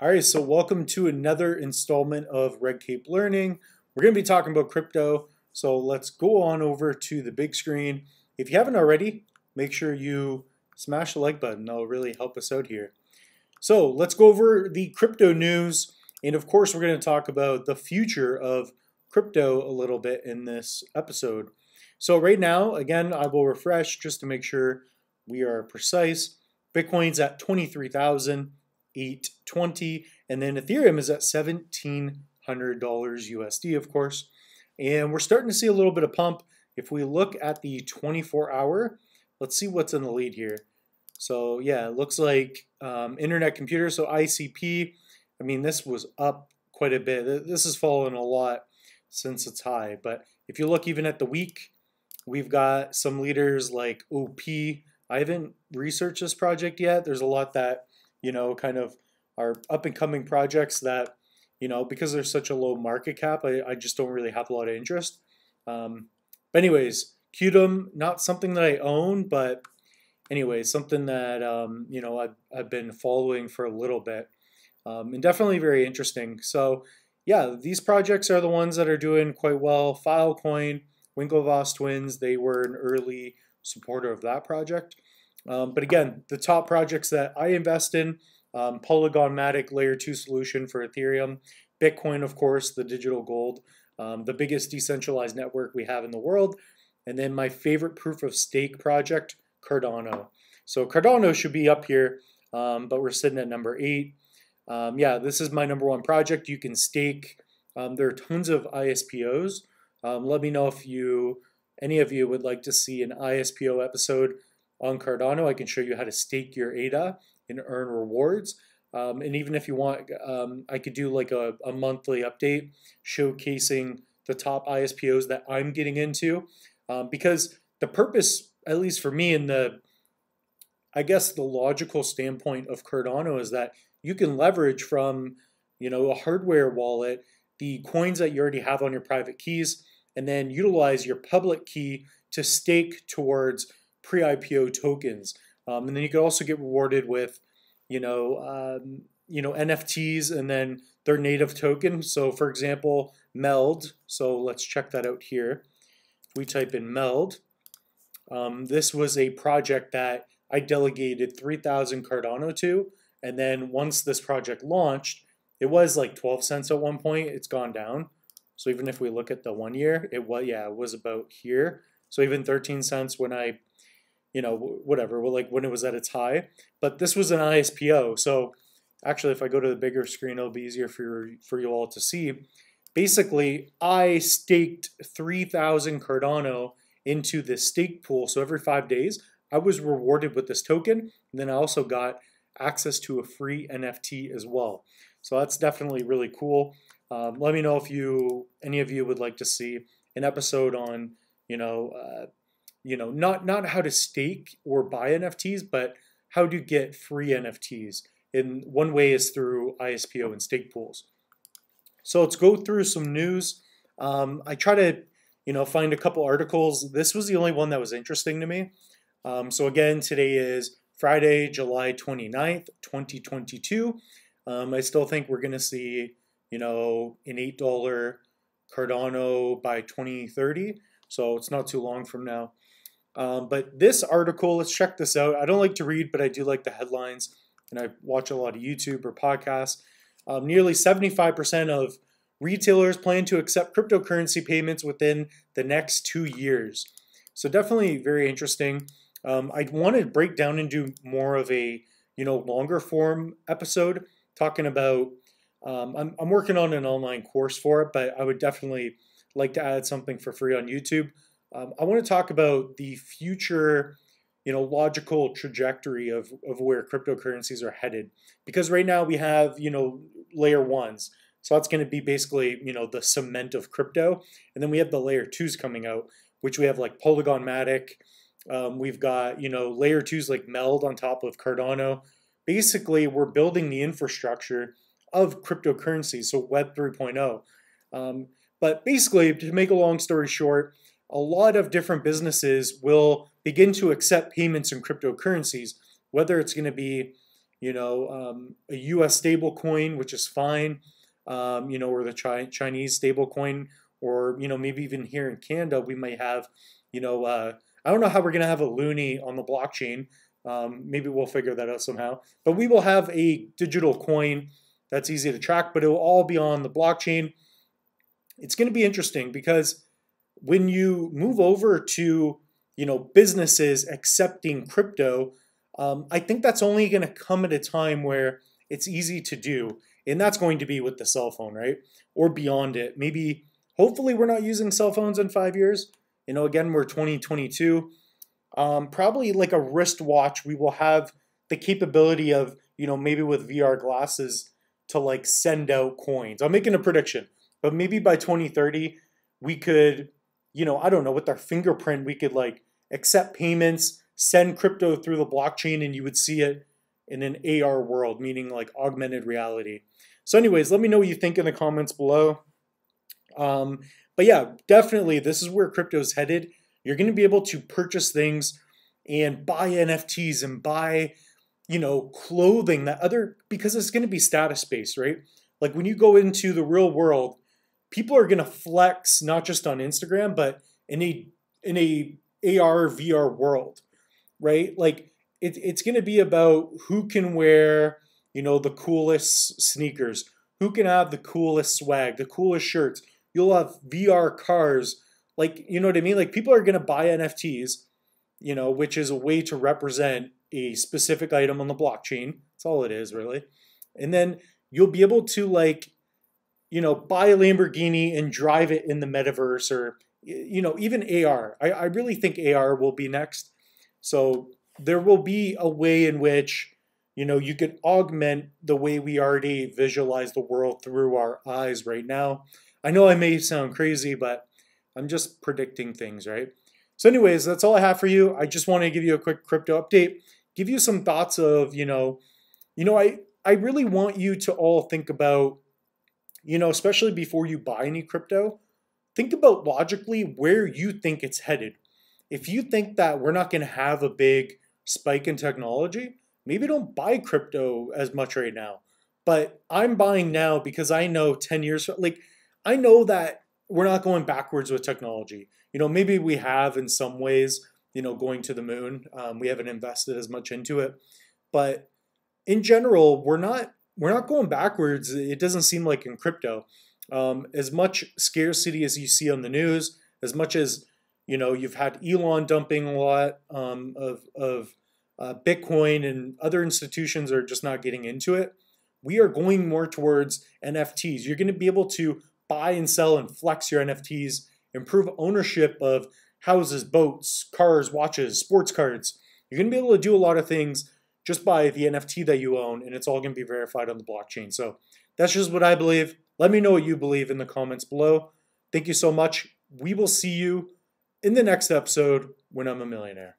All right, so welcome to another installment of Red Cape Learning. We're going to be talking about crypto, so let's go on over to the big screen. If you haven't already, make sure you smash the like button. That'll really help us out here. So let's go over the crypto news, and of course, we're going to talk about the future of crypto a little bit in this episode. So right now, again, I will refresh just to make sure we are precise. Bitcoin's at 23,000. 820 and then Ethereum is at $1700 USD of course. And we're starting to see a little bit of pump. If we look at the 24 hour let's see what's in the lead here. So yeah it looks like um, internet computer so ICP I mean this was up quite a bit. This has fallen a lot since its high but if you look even at the week we've got some leaders like OP I haven't researched this project yet. There's a lot that you know, kind of our up and coming projects that, you know, because there's such a low market cap, I, I just don't really have a lot of interest. Um, but anyways, Qtum, not something that I own, but anyways, something that, um, you know, I've, I've been following for a little bit um, and definitely very interesting. So yeah, these projects are the ones that are doing quite well. Filecoin, Winklevoss Twins, they were an early supporter of that project. Um, but again, the top projects that I invest in, um, Polygon Matic Layer 2 solution for Ethereum, Bitcoin, of course, the digital gold, um, the biggest decentralized network we have in the world, and then my favorite proof of stake project, Cardano. So Cardano should be up here, um, but we're sitting at number eight. Um, yeah, this is my number one project. You can stake. Um, there are tons of ISPOs. let me know if you, any of you, would like to see an ISPO episode on Cardano. I can show you how to stake your ADA and earn rewards. Um, and even if you want, um, I could do like a, a, monthly update showcasing the top ISPOs that I'm getting into. Um, because the purpose, at least for me, in the I guess the logical standpoint of Cardano is that you can leverage from you know a hardware wallet the coins that you already have on your private keys and then utilize your public key to stake towards pre-IPO tokens. Um, and then you could also get rewarded with, you know, um, you know NFTs and then their native token. So for example, Meld. So let's check that out here. We type in Meld, um, this was a project that I delegated 3,000 Cardano to. And then once this project launched, it was like 12 cents at one point. It's gone down. So even if we look at the one year, it was yeah, it was about here. So even 13 cents when I you know, whatever, well, like when it was at its high. But this was an ISPO. So actually, if I go to the bigger screen, it'll be easier for, for you all to see. Basically, I staked 3,000 Cardano into the stake pool. So every five days, I was rewarded with this token. And then I also got access to a free NFT as well. So that's definitely really cool. Um, let me know if you, any of you would like to see an episode on, you know, uh, you know, not not how to stake or buy NFTs, but how to get free NFTs. And one way is through ISPO and stake pools. So let's go through some news. Um, I try to, you know, find a couple articles. This was the only one that was interesting to me. Um, so again, today is Friday, July 29th, 2022. Um, I still think we're going to see, you know, an $8 Cardano by 2030. So it's not too long from now. Um, but this article, let's check this out. I don't like to read, but I do like the headlines, and I watch a lot of YouTube or podcasts. Um, nearly 75% of retailers plan to accept cryptocurrency payments within the next two years. So definitely very interesting. Um, I want to break down do more of a you know longer form episode talking about. Um, I'm, I'm working on an online course for it, but I would definitely like to add something for free on YouTube um, I want to talk about the future, you know, logical trajectory of, of where cryptocurrencies are headed. Because right now we have, you know, layer ones. So that's going to be basically, you know, the cement of crypto. And then we have the layer twos coming out, which we have like Polygon Matic. Um, we've got, you know, layer twos like Meld on top of Cardano. Basically, we're building the infrastructure of cryptocurrencies, so Web 3.0. Um, but basically, to make a long story short, a lot of different businesses will begin to accept payments in cryptocurrencies, whether it's going to be, you know, um, a U.S. stable coin, which is fine, um, you know, or the Chi- Chinese stable coin, or you know, maybe even here in Canada, we might have, you know, uh, I don't know how we're gonna have a loonie on the blockchain. Um, maybe we'll figure that out somehow. But we will have a digital coin that's easy to track, but it will all be on the blockchain. It's going to be interesting because when you move over to you know businesses accepting crypto, um, I think that's only going to come at a time where it's easy to do, and that's going to be with the cell phone, right? Or beyond it. Maybe, hopefully, we're not using cell phones in five years. You know, again, we're 2022. Um, probably like a wristwatch, we will have the capability of, you know, maybe with VR glasses to like send out coins. I'm making a prediction, but maybe by 2030, we could, you know, I don't know, with our fingerprint, we could like accept payments, send crypto through the blockchain, and you would see it in an AR world, meaning like augmented reality. So, anyways, let me know what you think in the comments below. Um, but yeah, definitely, this is where crypto is headed. You're going to be able to purchase things and buy NFTs and buy, you know, clothing that other because it's going to be status based, right? Like when you go into the real world, people are going to flex not just on Instagram, but in a in a AR VR world, right? Like it, it's going to be about who can wear, you know, the coolest sneakers, who can have the coolest swag, the coolest shirts. You'll have VR cars like, you know what I mean? Like people are going to buy NFTs, you know, which is a way to represent a specific item on the blockchain. That's all it is, really. And then you'll be able to like, you know, buy a Lamborghini and drive it in the metaverse or, you know, even AR. I, I really think AR will be next. So there will be a way in which, you know, you can augment the way we already visualize the world through our eyes right now. I know I may sound crazy, but I'm just predicting things, right? So, anyways, that's all I have for you. I just want to give you a quick crypto update, give you some thoughts of, you know, you know, I I really want you to all think about, you know, especially before you buy any crypto, think about logically where you think it's headed. If you think that we're not going to have a big spike in technology, maybe don't buy crypto as much right now. But I'm buying now because I know 10 years, like, I know that we're not going backwards with technology. You know, maybe we have in some ways, you know, going to the moon. Um, we haven't invested as much into it, but in general, we're not we're not going backwards. It doesn't seem like in crypto. Um, as much scarcity as you see on the news, as much as you know, you've had Elon dumping a lot um, of of uh, Bitcoin, and other institutions are just not getting into it. We are going more towards NFTs. You're going to be able to buy and sell and flex your NFTs, improve ownership of houses, boats, cars, watches, sports cards. You're going to be able to do a lot of things just by the NFT that you own, and it's all going to be verified on the blockchain. So that's just what I believe. Let me know what you believe in the comments below. Thank you so much. We will see you in the next episode when I'm a millionaire.